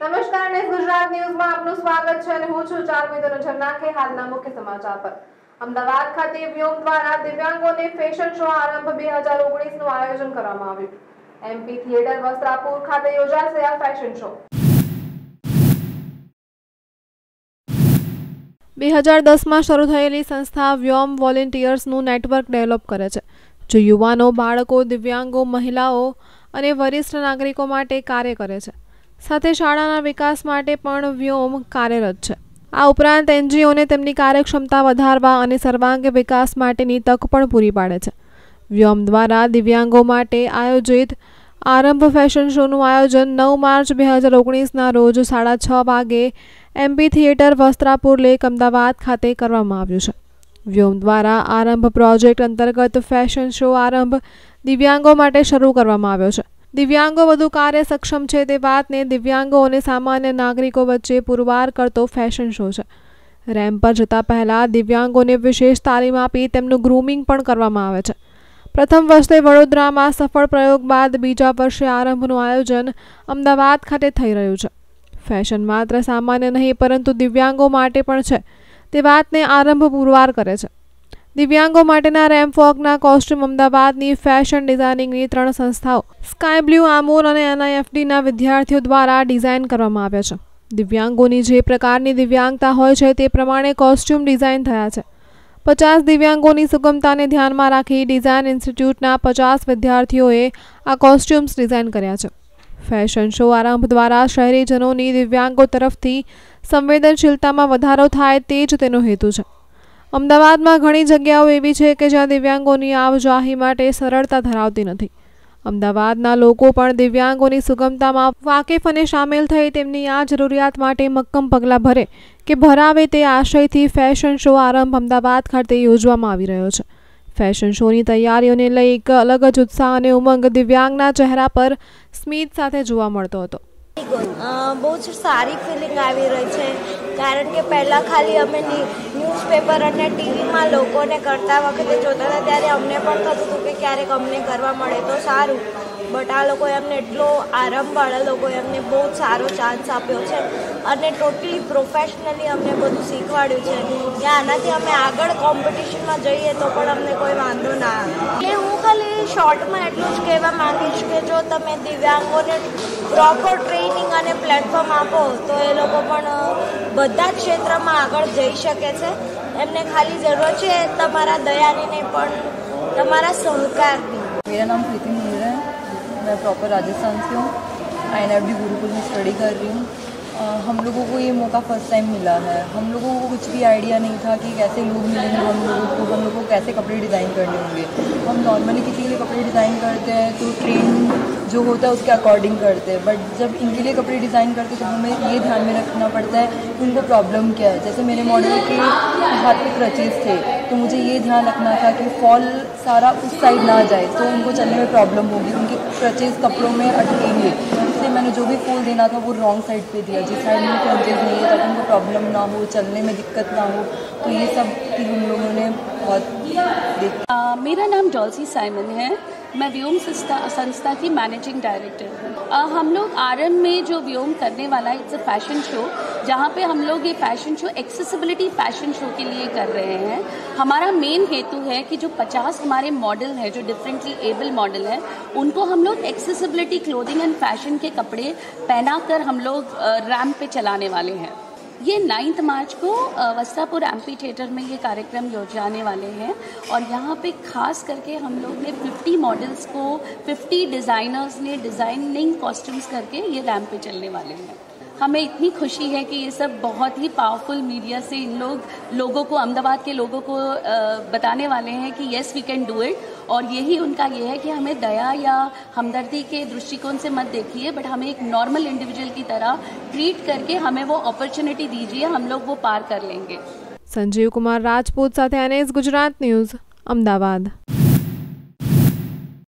નમસ્કાર નેસ ગુજરાત ન્યૂઝમાં આપનું સ્વાગત છે અને હું છું ચાર મિત્રો નાખે હાલના મુખ્ય સમાચાર પર. અમદાવાદ ખાતે વ્યોમ દ્વારા દિવ્યાંગોને ફેશન શો આરંભ બે હજાર ઓગણીસનું આયોજન કરવામાં આવ્યું. એમપી થિયેટર વસ્ત્રાપુર ખાતે યોજાશે આ ફેશન શો. બે હજાર દસમાં શરૂ થયેલી સંસ્થા વ્યોમ વોલેન્ટિયર્સનું નેટવર્ક ડેવલપ કરે છે, જે યુવાનો, બાળકો, દિવ્યાંગો, મહિલાઓ અને વરિષ્ઠ નાગરિકો માટે કાર્ય કરે છે. સાથે શાળાના વિકાસ માટે પણ વ્યોમ કાર્યરત છે. આ ઉપરાંત એનજીઓને તેમની કાર્યક્ષમતા વધારવા અને સર્વાંગી વિકાસ માટેની તક પણ પૂરી પાડે છે. વ્યોમ દ્વારા દિવ્યાંગો માટે આયોજિત આરંભ ફેશન શોનું આયોજન નવ માર્ચ બે હજાર ઓગણીસના રોજ સાડા છ વાગે MP theatre Vastrapur lake Ahmedabad ખાતે કરવામાં આવ્યું છે. વ્યોમ દ્વારા આરંભ પ્રોજેક્ટ અંતર્ગત ફેશન શો આરંભ દિવ્યાંગો માટે શરૂ કરવામાં આવ્યો છે. દિવ્યાંગો વધુ કાર્ય સક્ષમ છે તે વાતને દિવ્યાંગો અને સામાન્ય નાગરિકો વચ્ચે પુરવાર કરતો ફેશન શો છે. રેમ્પ પર જતા પહેલાં દિવ્યાંગોને વિશેષ તાલીમ આપી તેમનું ગ્રૂમિંગ પણ કરવામાં આવે છે. પ્રથમ વર્ષે વડોદરામાં સફળ પ્રયોગ બાદ બીજા વર્ષે આરંભનું આયોજન અમદાવાદ ખાતે થઈ રહ્યું છે. ફેશન માત્ર સામાન્ય નહીં, પરંતુ દિવ્યાંગો માટે પણ છે. તે વાતને આરંભ પુરવાર કરે છે. દિવ્યાંગો માટેના રેમ્પ વોકના કોસ્ટ્યુમ અમદાવાદની ફેશન ડિઝાઇનિંગની ત્રણ સંસ્થાઓ, સ્કાય બ્લુ આમોર અને એનઆઈએફડીના વિદ્યાર્થીઓ દ્વારા ડિઝાઇન કરવામાં આવ્યા છે. દિવ્યાંગોની જે પ્રકારની દિવ્યાંગતા હોય છે તે પ્રમાણે કોસ્ટ્યુમ ડિઝાઇન થયા છે. પચાસ દિવ્યાંગોની સુગમતાને ધ્યાનમાં રાખી ડિઝાઇન ઇન્સ્ટિટ્યૂટના પચાસ વિદ્યાર્થીઓએ આ કોસ્ટ્યુમ્સ ડિઝાઇન કર્યા છે. ફેશન શો આરંભ દ્વારા શહેરીજનોની દિવ્યાંગો તરફથી સંવેદનશીલતામાં વધારો થાય તે જ તેનો હેતુ છે. અમદાવાદમાં ઘણી જગ્યાઓ એવી છે કે જ્યાં દિવ્યાંગોની આવજાહી માટે સરળતા ધરાવતી નથી. અમદાવાદના લોકો પણ દિવ્યાંગોની સુગમતામાં વાકેફ અને સામેલ થઈ તેમની આ જરૂરિયાત માટે મક્કમ પગલાં ભરે કે ભરાવે તે આશયથી ફેશન શો આરંભ અમદાવાદ ખાતે યોજવામાં આવી રહ્યો છે. ફેશન શોની તૈયારીઓને લઈ એક અલગ જ ઉત્સાહ અને ઉમંગ દિવ્યાંગના ચહેરા પર સ્મિત સાથે જોવા મળતો હતો. બહુ જ સારી ફિલિંગ આવી રહી છે. કારણ કે પહેલાં ખાલી અમે ન્યૂઝપેપર અને ટીવીમાં લોકોને કરતા વખતે જોતા હતા. ત્યારે અમને પણ થતું હતું કે ક્યારેક અમને કરવા મળે તો સારું. બટ આ લોકોએ એમને એટલો આરામવાળા લોકોએ એમને બહુ સારો ચાન્સ આપ્યો છે અને ટોટલી પ્રોફેશનલી અમને બધું શીખવાડ્યું છે. કે આનાથી અમે આગળ કોમ્પિટિશનમાં જઈએ તો પણ અમને કોઈ વાંધો ના આવે. એટલે હું ખાલી શોર્ટમાં એટલું જ કહેવા માગીશ કે જો તમે દિવ્યાંગોને પ્રોપર ટ્રેનિંગ અને પ્લેટફોર્મ આપો, તો એ લોકો પણ બધા જ ક્ષેત્રમાં આગળ જઈ શકે છે. એમને ખાલી જરૂર છે તમારા દયાની પણ તમારા સહકારની. મેરા નામ પ્રીતિ મુંદરા मैं प्रॉपर राजस्थान से हूँ I N F D Gurukul में स्टडी कर रही हूँ अ, हम लोगों को ये मौका फ़र्स्ट टाइम मिला है। हम लोगों को कुछ भी आइडिया नहीं था कि कैसे लोग मिलेंगे हम लोगों को, हम लोगों को कैसे कपड़े डिज़ाइन करने होंगे। हम नॉर्मली किसी के लिए कपड़े डिज़ाइन करते हैं तो ट्रेन जो होता है उसके अकॉर्डिंग करते हैं। बट जब इनके लिए कपड़े डिज़ाइन करते हैं तो हमें ये ध्यान में रखना पड़ता है कि उनको प्रॉब्लम क्या है। जैसे मेरे मॉडल के हाथ पे क्रचेस थे तो मुझे ये ध्यान रखना था कि फॉल सारा उस साइड ना जाए तो उनको चलने में प्रॉब्लम होगी। उनके क्रचेस कपड़ों में अटकेंगे। इसलिए मैंने जो भी फूल देना था वो रॉन्ग साइड पे दिया जिस साइड में क्रचेस नहीं है ताकि उनको प्रॉब्लम ना हो चलने में दिक्कत ना हो तो ये सब भी हम लोगों ने बहुत आ, मेरा नाम डॉल्सी साइमन है। मैं व्योम संस्था की मैनेजिंग डायरेक्टर हूँ। हम लोग आरएम में जो व्योम करने वाला है इट्स अ फ़ैशन शो जहाँ पे हम लोग ये fashion show accessibility fashion show के लिए कर रहे हैं। हमारा मेन हेतु है कि जो 50 हमारे मॉडल हैं जो डिफरेंटली एबल मॉडल हैं उनको हम लोग एक्सेसिबिलिटी क्लोथिंग एंड फ़ैशन के कपड़े पहनाकर हम लोग रैम्प पे चलाने वाले हैं। ये नाइन्थ मार्च को वस्त्रापुर एम्पी थिएटर में ये कार्यक्रम योजाने वाले हैं और यहाँ पे खास करके हम लोग ने 50 मॉडल्स को 50 डिज़ाइनर्स ने डिज़ाइनिंग कॉस्ट्यूम्स करके ये रैम पे चलने वाले हैं। हमें इतनी खुशी है कि ये सब बहुत ही पावरफुल मीडिया से इन लोग लोगों को अहमदाबाद के लोगों को अ, बताने वाले हैं कि yes we can do it और यही उनका ये है कि हमें दया या हमदर्दी के दृष्टिकोण से मत देखिए बट हमें एक नॉर्मल इंडिविजुअल की तरह ट्रीट करके हमें वो अपॉर्चुनिटी दीजिए हम लोग वो पार कर लेंगे સંજીવ કુમાર રાજપૂત સાથે એનએસ ગુજરાત ન્યૂઝ અમદાવાદ